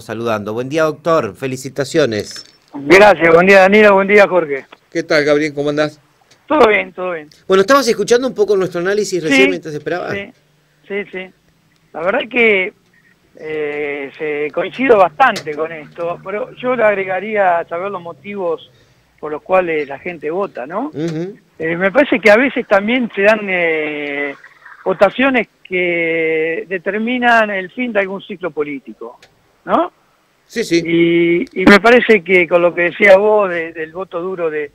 saludando. Buen día, doctor. Felicitaciones. Gracias. Buen día, Danilo. Buen día, Jorge. ¿Qué tal, Gabriel? ¿Cómo andás? Todo bien, todo bien. Bueno, estabas escuchando un poco nuestro análisis recién mientras esperaba. Sí, sí, sí. La verdad es que eh, se coincido bastante con esto, pero yo le agregaría saber los motivos por los cuales la gente vota, ¿no? Eh, me parece que a veces también se dan eh, votaciones que determinan el fin de algún ciclo político. ¿No? Sí, sí. Y, me parece que con lo que decía vos del voto duro de,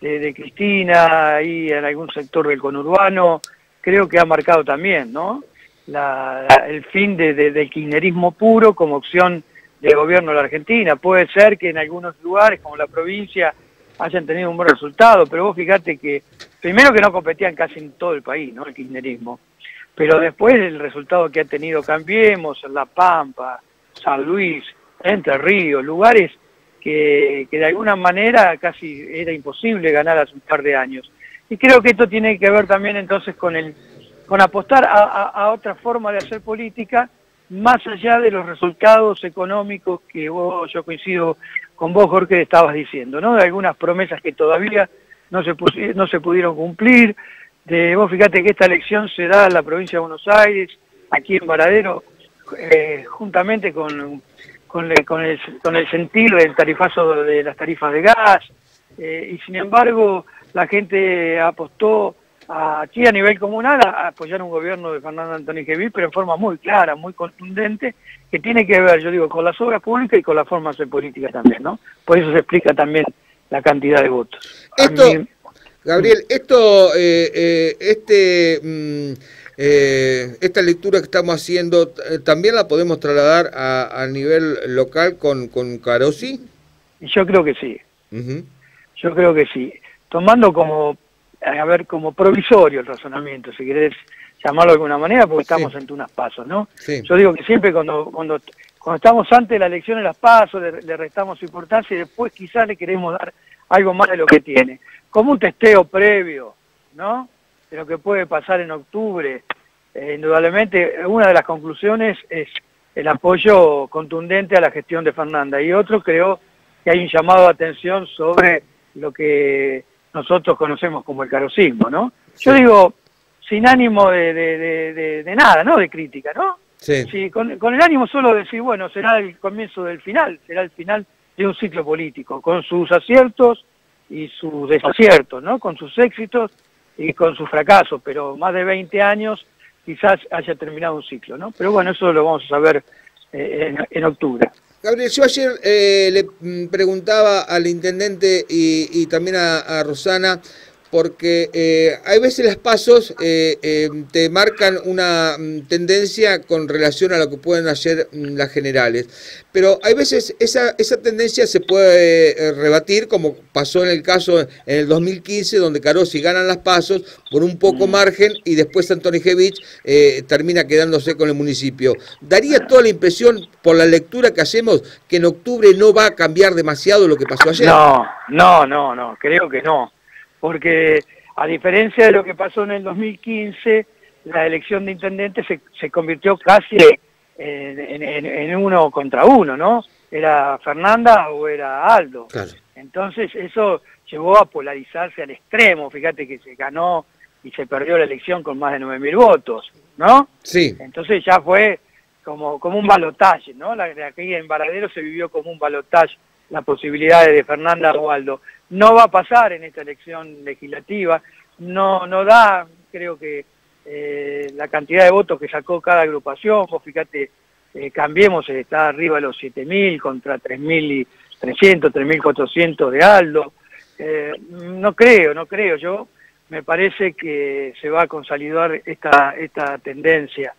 de, Cristina ahí en algún sector del conurbano, creo que ha marcado también, ¿no? La, el fin de, del kirchnerismo puro como opción de gobierno de la Argentina. Puede ser que en algunos lugares, como la provincia, hayan tenido un buen resultado, pero vos fíjate que, primero que no competían casi en todo el país, ¿no? El kirchnerismo. Pero después el resultado que ha tenido Cambiemos, La Pampa, San Luis, Entre Ríos, lugares que, de alguna manera casi era imposible ganar hace un par de años. Y creo que esto tiene que ver también entonces con, el, con apostar a, otra forma de hacer política, más allá de los resultados económicos que vos, yo coincido con vos, Jorge, estabas diciendo, ¿no? De algunas promesas que todavía no se, no se pudieron cumplir. De, vos fíjate que esta elección se da en la provincia de Buenos Aires, aquí en Varadero, eh, juntamente con, con, el, con, el, sentir del tarifazo de las tarifas de gas, eh, y sin embargo la gente apostó aquí a nivel comunal a, apoyar un gobierno de Fernando Antonio Gevil, pero en forma muy clara, muy contundente, que tiene que ver, yo digo, con las obras públicas y con la forma de hacer política también, ¿no? Por eso se explica también la cantidad de votos. Esto, Gabriel, esto, eh, este... Mm, eh, esta lectura que estamos haciendo, eh, ¿también la podemos trasladar a, nivel local con, con Carosi? Yo creo que sí. Yo creo que sí. Tomando como, a ver, como provisorio el razonamiento, si querés llamarlo de alguna manera, porque estamos ante unas pasos, ¿no? Yo digo que siempre cuando, cuando, cuando estamos antes de la elección de las pasos, le, le restamos importancia y después quizás le queremos dar algo más de lo que tiene. Como un testeo previo, ¿no? De lo que puede pasar en octubre. Eh, indudablemente, una de las conclusiones es el apoyo contundente a la gestión de Fernanda y otro creo que hay un llamado de atención sobre lo que nosotros conocemos como el carosismo, ¿no? Yo digo, sin ánimo de, nada, ¿no? De crítica, ¿no? Sí. con, con, el ánimo solo de decir, bueno, será el comienzo del final, será el final de un ciclo político, con sus aciertos y sus desaciertos, ¿no? Con sus éxitos y con su fracaso, pero más de 20 años quizás haya terminado un ciclo, ¿no? Pero bueno, eso lo vamos a saber eh, en, octubre. Gabriel, yo ayer eh, le mm, preguntaba al intendente y, también a Rosana porque eh, hay veces las pasos eh, eh, te marcan una mm, tendencia con relación a lo que pueden hacer mm, las generales, pero hay veces esa, esa tendencia se puede rebatir, como pasó en el caso en el 2015, donde Carosi gana las pasos por un poco mm. margen y después Antonijevich termina quedándose con el municipio. Daría toda la impresión, por la lectura que hacemos, que en octubre no va a cambiar demasiado lo que pasó ayer. No, no, no, no, creo que no porque a diferencia de lo que pasó en el 2015, la elección de intendente se, convirtió casi en, uno contra uno, ¿no? Era Fernanda o era Aldo. Entonces eso llevó a polarizarse al extremo, fíjate que se ganó y se perdió la elección con más de 9.000 votos, ¿no? Sí. Entonces ya fue como, como un balotaje, ¿no? La, aquí en Varadero se vivió como un balotaje la posibilidad de Fernanda o Aldo. No va a pasar en esta elección legislativa, no, no da, creo que eh, la cantidad de votos que sacó cada agrupación, vos fíjate, eh, Cambiemos está arriba de los 7.000 contra 3.300, 3.400 de Aldo. Eh, no creo, no creo, yo me parece que se va a consolidar esta, esta tendencia,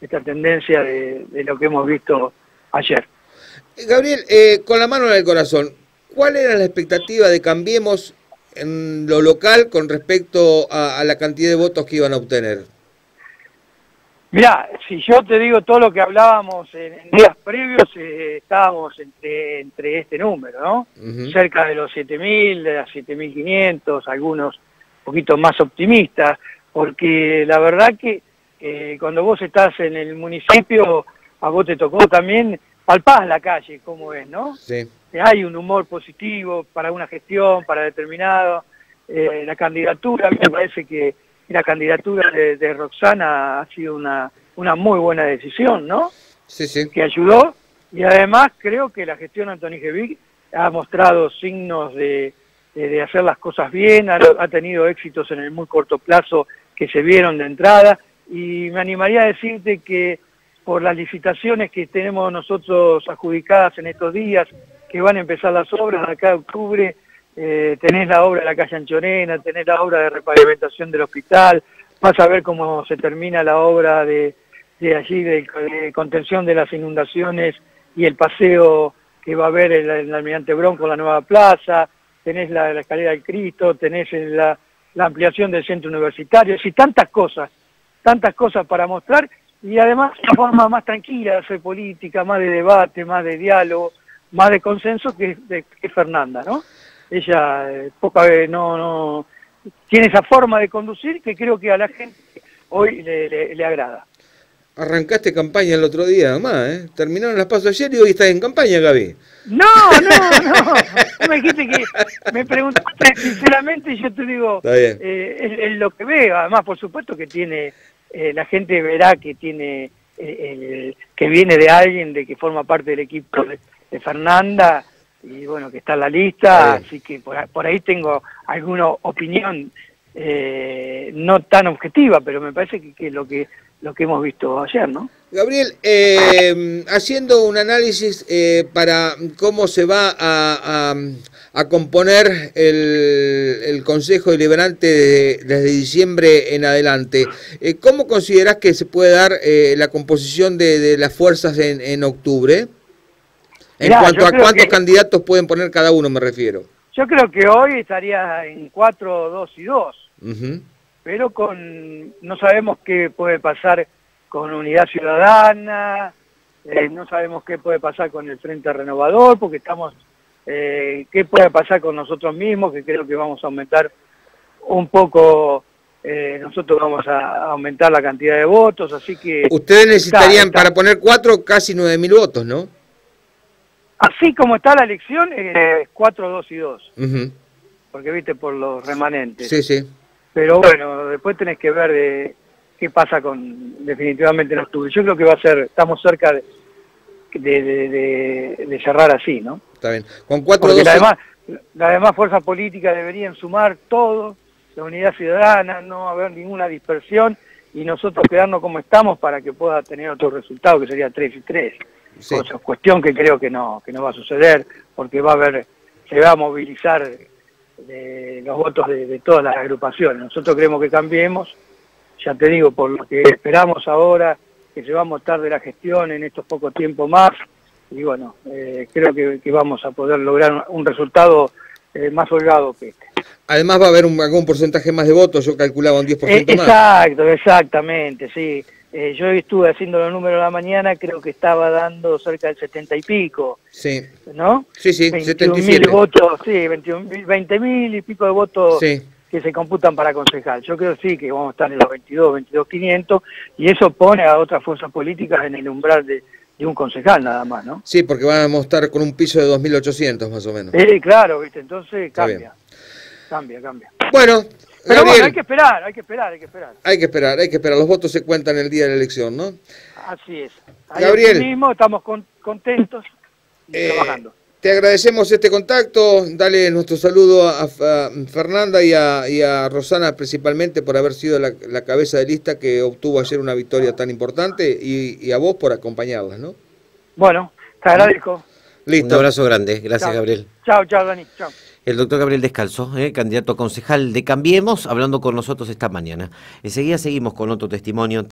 esta tendencia de, de lo que hemos visto ayer. Gabriel, con la mano en el corazón, ¿Cuál era la expectativa de Cambiemos en lo local con respecto a, la cantidad de votos que iban a obtener? Mira, si yo te digo todo lo que hablábamos en, días previos, eh, estábamos entre, entre este número, ¿no? Cerca de los 7.000, de las 7.500, algunos un poquito más optimistas, porque la verdad que eh, cuando vos estás en el municipio, a vos te tocó también palpás la calle, como es, ¿no? Sí. Hay un humor positivo para una gestión, para determinado. Eh, la candidatura, me parece que la candidatura de, Roxana ha sido una, una muy buena decisión, ¿no? Sí, sí. Que ayudó y además creo que la gestión de Antoni Gevic ha mostrado signos de, de, hacer las cosas bien, ha, ha, tenido éxitos en el muy corto plazo que se vieron de entrada y me animaría a decirte que por las licitaciones que tenemos nosotros adjudicadas en estos días, que van a empezar las obras acá de octubre, eh, tenés la obra de la calle Anchorena, tenés la obra de repavimentación del hospital, vas a ver cómo se termina la obra de, allí, de, contención de las inundaciones y el paseo que va a haber en, el Almirante Bronco, la nueva plaza, tenés la, escalera del Cristo, tenés la, la ampliación del centro universitario, y tantas cosas, tantas cosas para mostrar, y además una forma más tranquila de hacer política, más de debate, más de diálogo, más de consenso que, de, que Fernanda, ¿no? ella eh, poca vez no, no tiene esa forma de conducir que creo que a la gente hoy le, le, agrada. Arrancaste campaña el otro día, nomás, ¿eh? Terminaron las pasos ayer y hoy estás en campaña, Gaby. No, no, no. me dijiste que me preguntaste sinceramente y yo te digo, eh, es, lo que veo. Además, por supuesto que tiene, eh, la gente verá que tiene, eh, que viene de alguien, de que forma parte del equipo de Fernanda y bueno, que está en la lista, así que por, ahí tengo alguna opinión eh, no tan objetiva, pero me parece que, que lo que lo que hemos visto ayer, ¿no? Gabriel, eh, haciendo un análisis eh, para cómo se va a, a, componer el, el, Consejo Deliberante desde diciembre en adelante, ¿cómo considerás que se puede dar la composición de, de las fuerzas en, en octubre? En cuanto a cuántos candidatos pueden poner cada uno, me refiero. Yo creo que hoy estaría en 4, 2 y 2. Pero con no sabemos qué puede pasar con Unidad Ciudadana, eh, no sabemos qué puede pasar con el Frente Renovador, porque estamos, eh, qué puede pasar con nosotros mismos, que creo que vamos a aumentar un poco, eh, nosotros vamos a aumentar la cantidad de votos, así que... Ustedes necesitarían para poner cuatro casi nueve mil votos, ¿no? Así como está la elección, es 4, 2 y 2. Porque viste por los remanentes. Sí, sí. Pero bueno, después tenés que ver de qué pasa con definitivamente en octubre. Yo creo que va a ser, estamos cerca de, de, cerrar así, ¿no? Está bien. Con 4, Porque las demás, las demás fuerzas políticas deberían sumar todo, la unidad ciudadana, no haber ninguna dispersión y nosotros quedarnos como estamos para que pueda tener otro resultado que sería 3 y 3 cuestión que creo que no, que no va a suceder, porque va a haber, se va a movilizar eh, los votos de, todas las agrupaciones. Nosotros creemos que cambiemos, ya te digo, por lo que esperamos ahora, que se va a mostrar de la gestión en estos pocos tiempos más, y bueno, eh, creo que, vamos a poder lograr un resultado eh, más holgado que este. Además va a haber un, algún porcentaje más de votos, yo calculaba un 10% más. Exacto, exactamente, sí. Eh, yo estuve haciendo los números de la mañana, creo que estaba dando cerca del 70 y pico. Sí. ¿No? Sí, sí, 77. votos, sí, 20 mil y pico de votos que se computan para concejal. Yo creo sí que vamos a estar en los 22, 22, 500 y eso pone a otras fuerzas políticas en el umbral de, un concejal nada más, ¿no? Sí, porque vamos a estar con un piso de 2.800 más o menos. Sí, claro, ¿viste? Entonces cambia. Cambia, cambia. Bueno, pero bueno, hay que esperar, hay que esperar, hay que esperar. Hay que esperar, hay que esperar. Los votos se cuentan el día de la elección, ¿no? Así es. Gabriel. mismo estamos contentos y eh, trabajando. Te agradecemos este contacto. Dale nuestro saludo a, Fernanda y a, Rosana principalmente por haber sido la, cabeza de lista que obtuvo ayer una victoria tan importante y, a vos por acompañarlas, ¿no? Bueno, te agradezco. Listo. Un abrazo grande. Gracias, Gabriel. Chao, chao, Dani. Chao. El doctor Gabriel Descalzo, eh, candidato concejal de Cambiemos, hablando con nosotros esta mañana. Enseguida seguimos con otro testimonio.